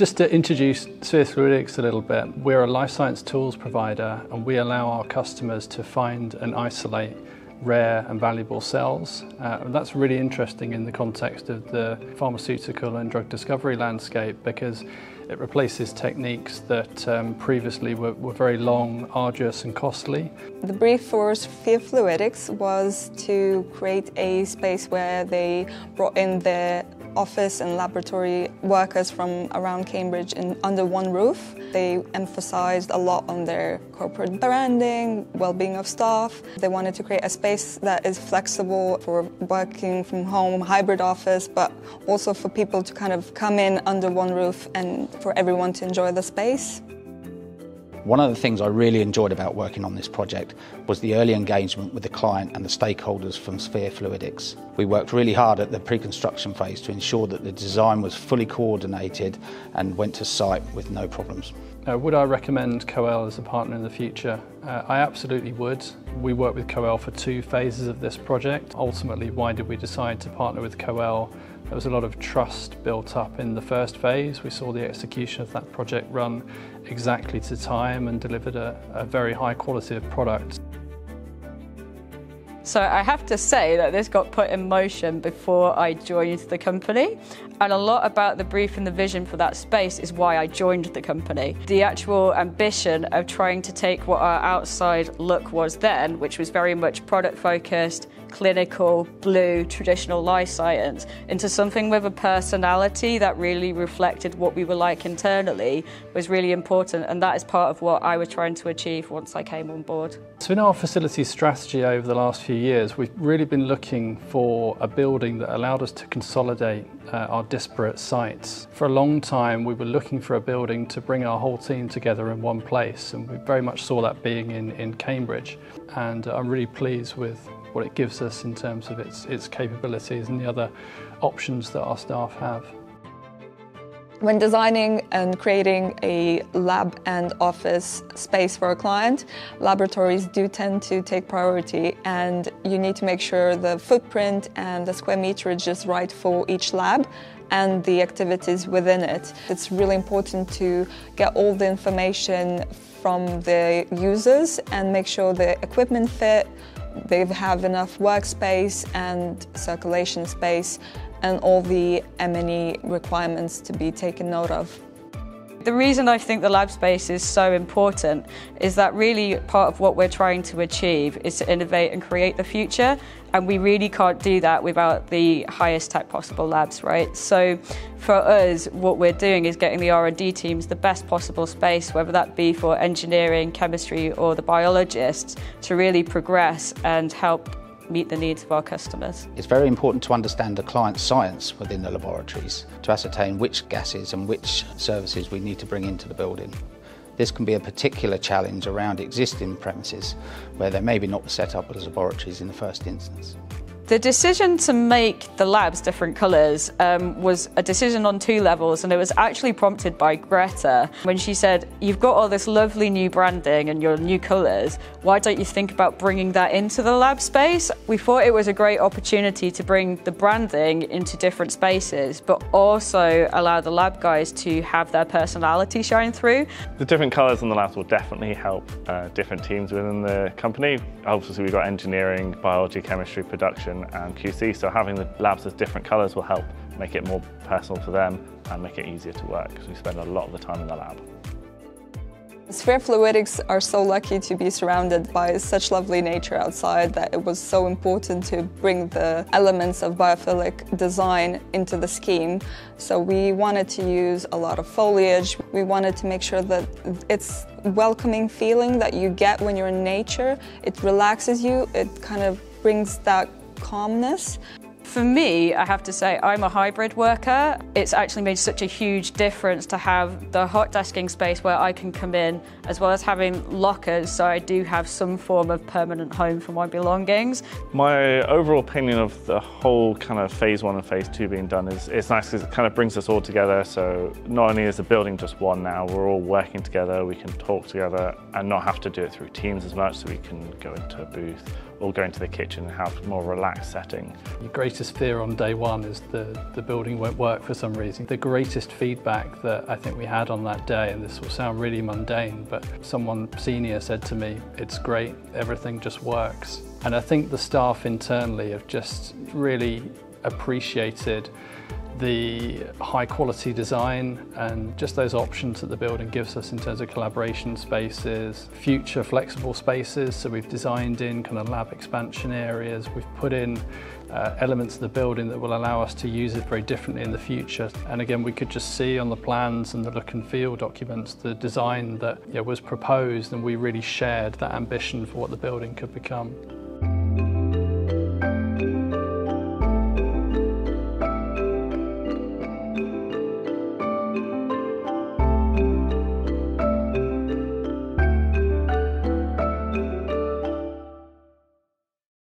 just to introduce Sphere Fluidics a little bit, we're a life science tools provider and we allow our customers to find and isolate rare and valuable cells. Uh, that's really interesting in the context of the pharmaceutical and drug discovery landscape because it replaces techniques that um, previously were, were, very long, arduous and costly. The brief for Sphere Fluidics was to create a space where they brought in the office and laboratory workers from around Cambridge in, under one roof. They emphasized a lot on their corporate branding, well-being of staff. They wanted to create a space that is flexible for working from home, hybrid office, but also for people to kind of come in under one roof and for everyone to enjoy the space. One of the things I really enjoyed about working on this project was the early engagement with the client and the stakeholders from Sphere Fluidics. We worked really hard at the pre-construction phase to ensure that the design was fully coordinated and went to site with no problems. Would I recommend Coel as a partner in the future? Uh, I absolutely would. We worked with Coel for two phases of this project. Ultimately, why did we decide to partner with Coel? There was a lot of trust built up in the first phase. We saw the execution of that project run exactly to time and delivered a, a very high quality of product. So I have to say that this got put in motion before I joined the company. And a lot about the brief and the vision for that space is why I joined the company. The actual ambition of trying to take what our outside look was then, which was very much product focused, clinical, blue, traditional life science into something with a personality that really reflected what we were like internally was really important. And that is part of what I was trying to achieve once I came on board. So in our facility strategy over the last few years, we've really been looking for a building that allowed us to consolidate uh, our disparate sites. For a long time, we were looking for a building to bring our whole team together in one place, and we very much saw that being in, in Cambridge. And uh, I'm really pleased with what it gives us in terms of its, its capabilities and the other options that our staff have. When designing and creating a lab and office space for a client, laboratories do tend to take priority and you need to make sure the footprint and the square meterage is right for each lab and the activities within it. It's really important to get all the information from the users and make sure the equipment fit, they have enough workspace and circulation space and all the M&E requirements to be taken note of. The reason I think the lab space is so important is that really part of what we're trying to achieve is to innovate and create the future and we really can't do that without the highest tech possible labs, right? So for us, what we're doing is getting the R&D teams the best possible space, whether that be for engineering, chemistry or the biologists to really progress and help meet the needs of our customers. It's very important to understand the client's science within the laboratories to ascertain which gases and which services we need to bring into the building. This can be a particular challenge around existing premises where they may be not set up as laboratories in the first instance. The decision to make the labs different colours um, was a decision on two levels, and it was actually prompted by Greta when she said, You've got all this lovely new branding and your new colours, why don't you think about bringing that into the lab space? We thought it was a great opportunity to bring the branding into different spaces, but also allow the lab guys to have their personality shine through. The different colours on the labs will definitely help uh, different teams within the company. Obviously, we've got engineering, biology, chemistry, production, and QC, so having the labs as different colours will help make it more personal to them and make it easier to work because we spend a lot of the time in the lab. Sphere Fluidics are so lucky to be surrounded by such lovely nature outside that it was so important to bring the elements of biophilic design into the scheme. So we wanted to use a lot of foliage. We wanted to make sure that it's welcoming feeling that you get when you're in nature. It relaxes you, it kind of brings that calmness. For me, I have to say, I'm a hybrid worker. It's actually made such a huge difference to have the hot desking space where I can come in, as well as having lockers, so I do have some form of permanent home for my belongings. My overall opinion of the whole kind of phase one and phase two being done is it's nice because it kind of brings us all together. So not only is the building just one now, we're all working together, we can talk together and not have to do it through teams as much, so we can go into a booth or go into the kitchen and have a more relaxed setting. Your greatest fear on day one is the, the building won't work for some reason. The greatest feedback that I think we had on that day, and this will sound really mundane, but someone senior said to me, it's great, everything just works. And I think the staff internally have just really appreciated the high quality design and just those options that the building gives us in terms of collaboration spaces, future flexible spaces. So we've designed in kind of lab expansion areas. We've put in uh, elements of the building that will allow us to use it very differently in the future. And again, we could just see on the plans and the look and feel documents the design that you know, was proposed and we really shared that ambition for what the building could become.